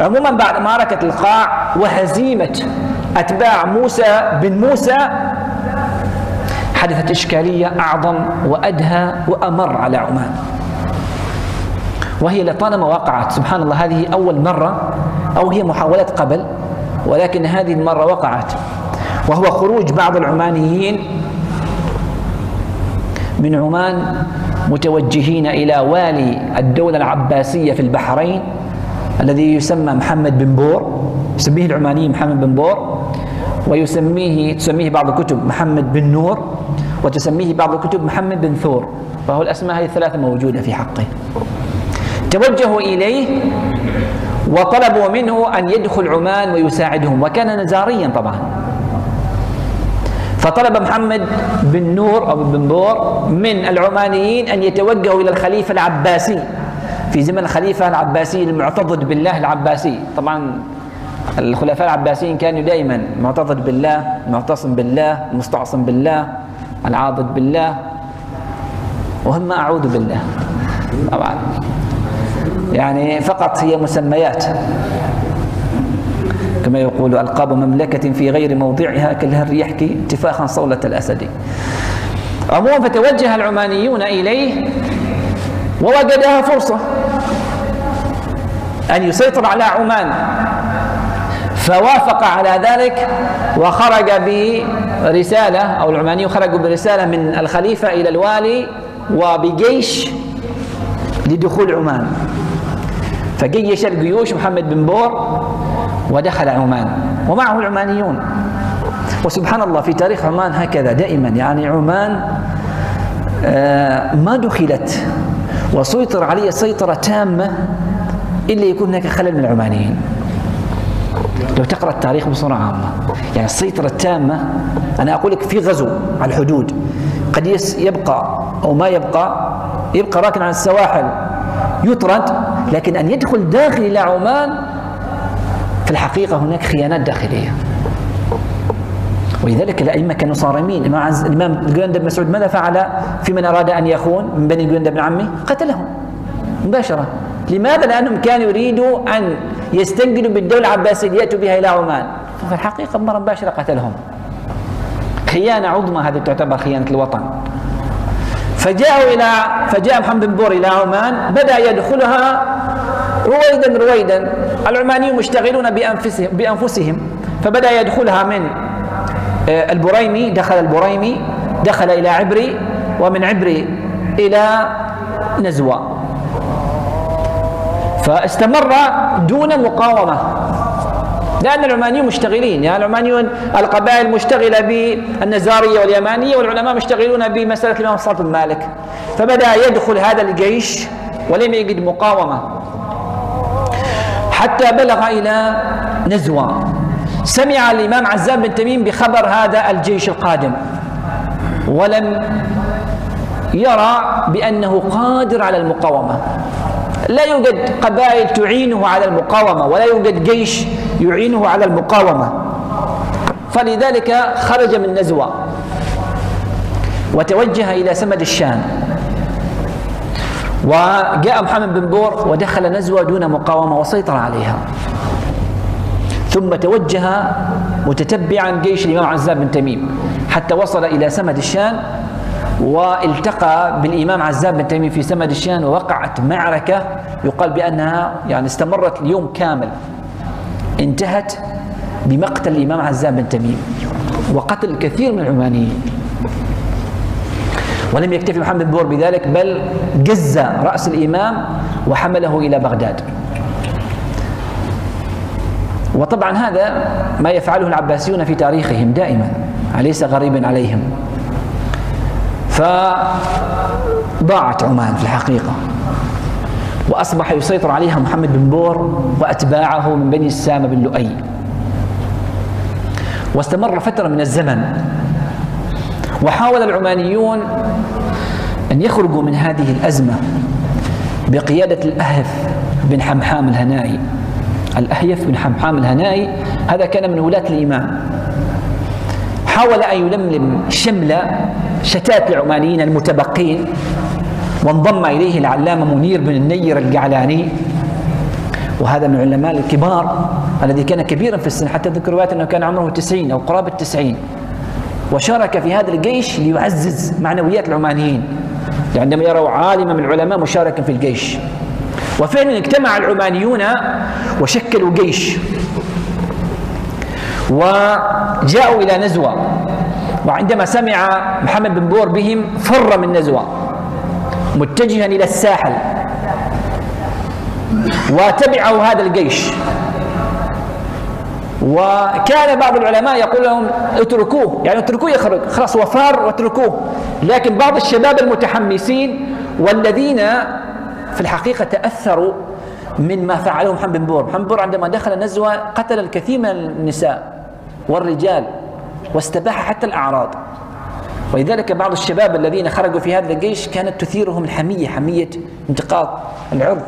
عموما بعد معركة القاع وهزيمة أتباع موسى بن موسى حدثت إشكالية أعظم وأدهى وأمر على عمان. وهي لطالما وقعت. سبحان الله هذه أول مرة أو هي محاولات قبل ولكن هذه المرة وقعت. وهو خروج بعض العمانيين من عمان متوجهين إلى والي الدولة العباسية في البحرين. الذي يسمى محمد بن بور يسميه العمانيين محمد بن بور ويسميه تسميه بعض الكتب محمد بن نور وتسميه بعض الكتب محمد بن ثور. فهو الأسماء هذه الثلاثة موجودة في حقه. توجهوا إليه وطلبوا منه أن يدخل عمان ويساعدهم وكان نزاريا طبعا. فطلب محمد بن نور أو بن بور من العمانيين أن يتوجهوا إلى الخليفة العباسي. في زمن الخليفة العباسي المعتضد بالله العباسي. طبعا الخلفاء العباسيين كانوا دائما معتضد بالله معتصم بالله مستعصم بالله العاضد بالله وهم أعوذ بالله. طبعا. يعني فقط هي مسميات. كما يقول ألقاب مملكة في غير موضعها كالهر يحكي اتفاقا صولة الأسد. عموما فتوجه العمانيون إليه ووجدها فرصة. أن يسيطر على عمان. فوافق على ذلك وخرج برسالة أو العمانيون خرجوا برسالة من الخليفة إلى الوالي وبجيش لدخول عمان. فجيش الجيوش محمد بن بور ودخل عمان ومعه العمانيون. وسبحان الله في تاريخ عمان هكذا دائما. يعني عمان آه، ما دخلت وسيطر عليها سيطرة تامة إلا يكون هناك خلل من العمانيين. لو تقرأ التاريخ بصورة عامة. يعني السيطرة التامة أنا أقول لك في غزو على الحدود. قد يبقى أو ما يبقى يبقى راكن على السواحل. يطرد لكن أن يدخل داخل إلى عمان في الحقيقة هناك خيانات داخلية. ولذلك الأئمة كانوا صارمين. الإمام الجلندى بن مسعود ماذا فعل؟ في من أراد أن يخون من بني الجلندى بن عمه قتلهم مباشرة. لماذا؟ لأنهم كانوا يريدوا أن يستنجدوا بالدولة العباسية ليأتوا بها إلى عمان؟ في الحقيقة مرة مباشرة قتلهم. خيانة عظمى هذه تعتبر خيانة الوطن. فجاءوا إلى فجاء محمد بن بور إلى عمان بدأ يدخلها رويدا رويدا. العمانيون مشتغلون بأنفسهم, بأنفسهم. فبدأ يدخلها من آه، البريمي دخل البريمي دخل إلى عبري ومن عبري إلى نزوة. فاستمر دون مقاومة. لأن العمانيون مشتغلين يعني العمانيون القبائل مشتغلة بالنزارية واليمانية والعلماء مشتغلون بمسألة الإمام بن مالك. فبدأ يدخل هذا الجيش ولم يجد مقاومة. حتى بلغ إلى نزوة. سمع الإمام عزام بن تميم بخبر هذا الجيش القادم. ولم يرى بأنه قادر على المقاومة. لا يوجد قبائل تعينه على المقاومة ولا يوجد جيش يعينه على المقاومة. فلذلك خرج من نزوة وتوجه إلى سمد الشام. وجاء محمد بن بور ودخل نزوة دون مقاومة وسيطر عليها. ثم توجه متتبعا جيش الإمام عزام بن تميم حتى وصل إلى سمد الشام والتقى بالإمام عزام بن تيمية في سمد الشان ووقعت معركة يقال بأنها يعني استمرت اليوم كامل. انتهت بمقتل الإمام عزام بن تميم وقتل الكثير من العمانيين. ولم يكتفي محمد بور بذلك بل جز رأس الإمام وحمله إلى بغداد. وطبعا هذا ما يفعله العباسيون في تاريخهم دائما ليس غريبا عليهم؟ فضاعت عمان في الحقيقة. وأصبح يسيطر عليها محمد بن بور وأتباعه من بني سامة بن لؤي. واستمر فترة من الزمن وحاول العمانيون أن يخرجوا من هذه الأزمة بقيادة الأهف بن حمحام الهنائي. الأهيف بن حمحام الهنائي هذا كان من ولاة الإمام. حاول أن يلملم شمل شتات العمانيين المتبقين وانضم إليه العلامة منير بن النير الجعلاني. وهذا من العلماء الكبار الذي كان كبيرا في السن حتى ذكر روايات أنه كان عمره تسعين أو قرابة التسعين وشارك في هذا الجيش ليعزز معنويات العمانيين. عندما يروا عالما من العلماء مشاركا في الجيش. وفعلا اجتمع العمانيون وشكلوا جيش. وجاءوا إلى نزوة. وعندما سمع محمد بن بور بهم فر من نزوة متجها إلى الساحل وتبعه هذا الجيش. وكان بعض العلماء يقول لهم اتركوه يعني اتركوه يخرج خلاص وفار واتركوه. لكن بعض الشباب المتحمسين والذين في الحقيقة تأثروا من ما فعله محمد بن بور. محمد بن بور عندما دخل نزوة قتل الكثير من النساء والرجال. واستباح حتى الأعراض. ولذلك بعض الشباب الذين خرجوا في هذا الجيش كانت تثيرهم الحمية حمية انتقاض العرض.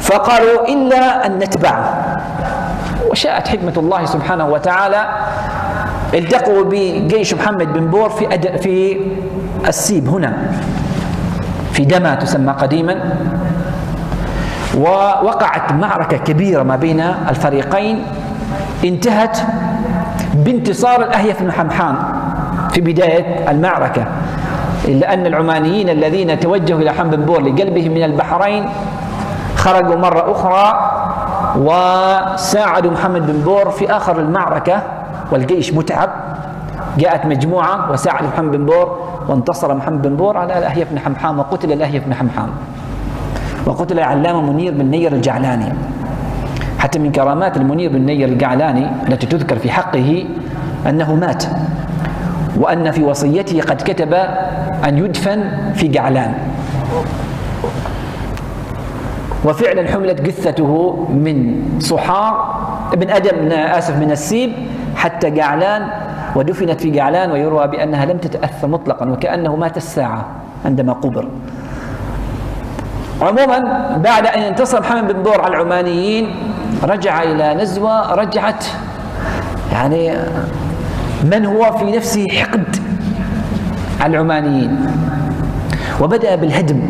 فقالوا إلا أن نتبعه وشاءت حكمة الله سبحانه وتعالى. التقوا بجيش محمد بن بور في أد... في السيب هنا في دما تسمى قديما. ووقعت معركة كبيرة ما بين الفريقين. انتهت بانتصار الأهيف بن حمحام في بداية المعركة. إلا أن العمانيين الذين توجهوا إلى محمد بن بور لجلبهم من البحرين خرجوا مرة أخرى وساعدوا محمد بن بور في آخر المعركة والجيش متعب. جاءت مجموعة وساعدوا محمد بن بور وانتصر محمد بن بور على الأهيف بن حمحام وقتل الأهيف بن حمحام. وقتل علامة منير بن النير الجعلاني. حتى من كرامات المنير بن نير الجعلاني التي تذكر في حقه أنه مات وأن في وصيته قد كتب أن يدفن في جعلان. وفعلا حملت جثته من صحار ابن أدم آسف من السيب حتى جعلان ودفنت في جعلان ويروى بأنها لم تتأثر مطلقا وكأنه مات الساعة عندما قبر. عموما بعد أن انتصر محمد بن بور على العمانيين رجع إلى نزوة رجعت. يعني من هو في نفسه حقد؟ على العمانيين. وبدأ بالهدم.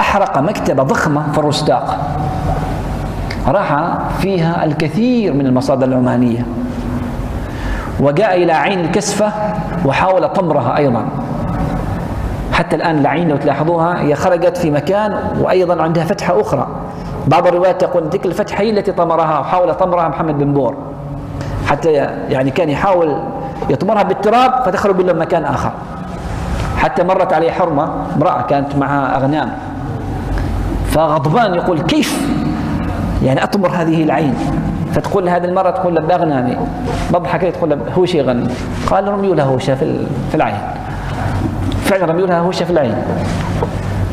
أحرق مكتبة ضخمة في الرستاق. راح فيها الكثير من المصادر العمانية. وجاء إلى عين الكسفة وحاول طمرها أيضا. حتى الآن العين لو تلاحظوها هي خرجت في مكان وأيضا عندها فتحة أخرى. بعض الروايات تقول تلك الفتحة هي التي طمرها وحاول طمرها محمد بن بور. حتى يعني كان يحاول يطمرها بالتراب فتخرج إلى مكان آخر. حتى مرت عليه حرمة امرأة كانت معها أغنام فغضبان يقول كيف؟ يعني أطمر هذه العين. فتقول هذه المرة تقول له بأغنامي بضحك تقول له هوش يغني. قال رميوا له هوشة في العين. فعلا رميوا لها هوشة في العين.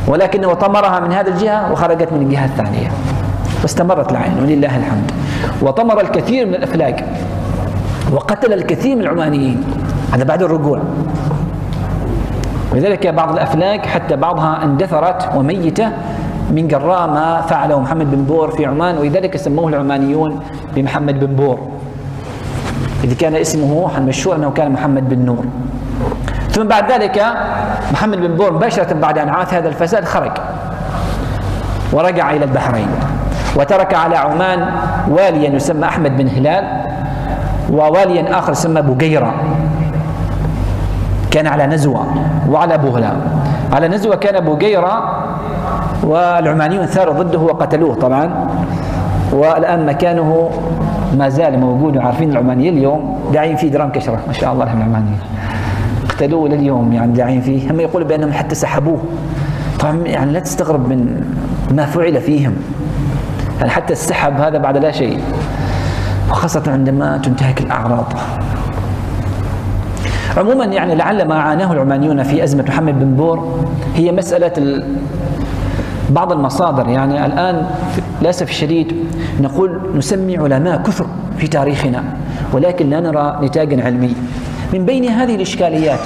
ولكنه طمرها من هذه الجهة وخرجت من الجهة الثانية. واستمرت العين ولله الحمد. وطمر الكثير من الأفلاك وقتل الكثير من العمانيين. هذا بعد الرجوع. ولذلك بعض الأفلاك حتى بعضها اندثرت وميتة من جراء ما فعله محمد بن بور في عمان ولذلك سموه العمانيون بمحمد بن بور. إذ كان اسمه المشهور أنه كان محمد بن نور. ثم بعد ذلك محمد بن بور مباشرة بعد أن عاث هذا الفساد خرج ورجع إلى البحرين. وترك على عمان واليا يسمى أحمد بن هلال وواليا آخر يسمى بيحرة كان على نزوة وعلى بوهلا على نزوة كان بقيرة والعمانيون ثاروا ضده وقتلوه طبعا. والآن مكانه ما زال موجود وعارفين العمانيين اليوم داعين فيه درام كشرة. ما شاء الله العمانيين. اقتلوه لليوم يعني داعين فيه. هم يقولوا بأنهم حتى سحبوه. طبعا يعني لا تستغرب من ما فعل فيهم. يعني حتى السحب هذا بعد لا شيء. وخاصة عندما تنتهك الأعراض. عموما يعني لعل ما عاناه العمانيون في أزمة محمد بن بور هي مسألة بعض المصادر. يعني الآن للأسف الشديد نقول نسمي علماء كثر في تاريخنا ولكن لا نرى نتاجا علمي. من بين هذه الإشكاليات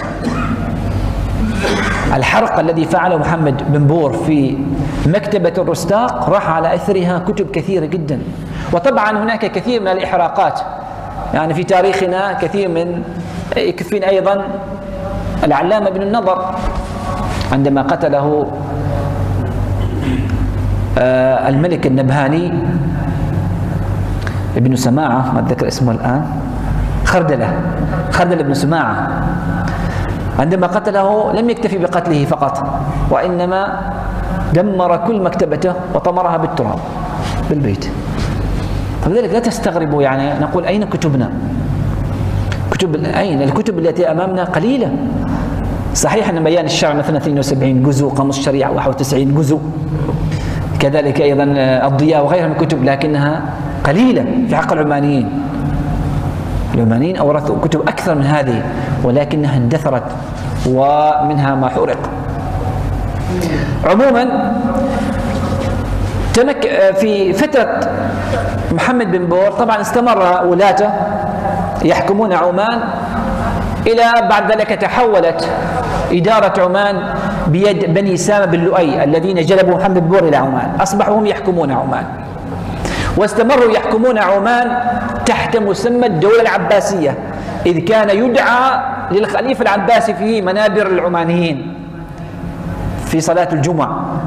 الحرق الذي فعله محمد بن بور في مكتبة الرستاق راح على أثرها كتب كثيرة جدا. وطبعا هناك كثير من الإحراقات. يعني في تاريخنا كثير من يكفينا أيضا العلامة بن النضر. عندما قتله آه، الملك النبهاني ابن سماعة ما أتذكر اسمه الآن خردلة خردلة بن سماعة. عندما قتله لم يكتفي بقتله فقط وإنما دمر كل مكتبته وطمرها بالتراب بالبيت. فلذلك لا تستغربوا يعني نقول أين كتبنا؟ كتب أين؟ الكتب التي أمامنا قليلة. صحيح أن بيان الشرع مثلا 72 جزء قاموس الشريعة 91 جزء. كذلك أيضا الضياء وغيرها من الكتب لكنها قليلة في حق العمانيين. العمانيين أورثوا كتب أكثر من هذه ولكنها اندثرت ومنها ما حرق. عموما تمك في فترة محمد بن بور طبعا استمر ولاته يحكمون عمان إلى بعد ذلك تحولت إدارة عمان بيد بني سامة بن لؤي الذين جلبوا محمد بن بور إلى عمان أصبحوا هم يحكمون عمان. واستمروا يحكمون عمان تحت مسمى الدولة العباسية إذ كان يدعى للخليفة العباسي في منابر العمانيين. في صلاة الجمعة.